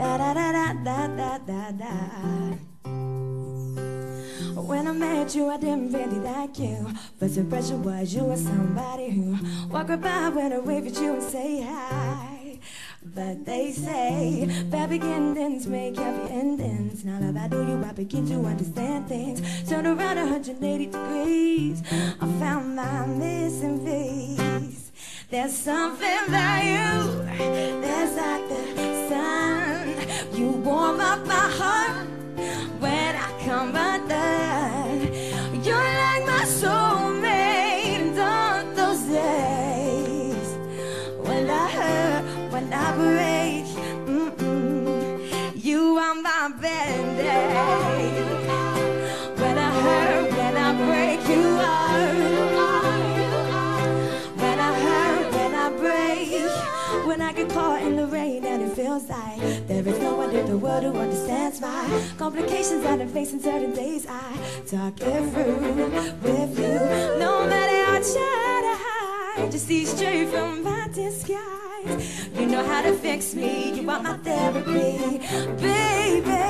da da da da da da da. When I met you, I didn't really like you. First impression was you were somebody who walk right by when I wave at you and say hi. But they say bad beginnings make happy endings. Now that I do you, I begin to understand things. Turn around 180 degrees. I found my missing piece. There's something about you. There's like facing certain days. I talk it through with you, no matter how I try just see straight from my disguise. You know how to fix me, you want my therapy, baby.